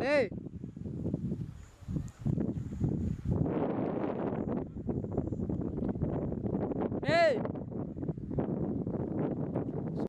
Ei! Ei!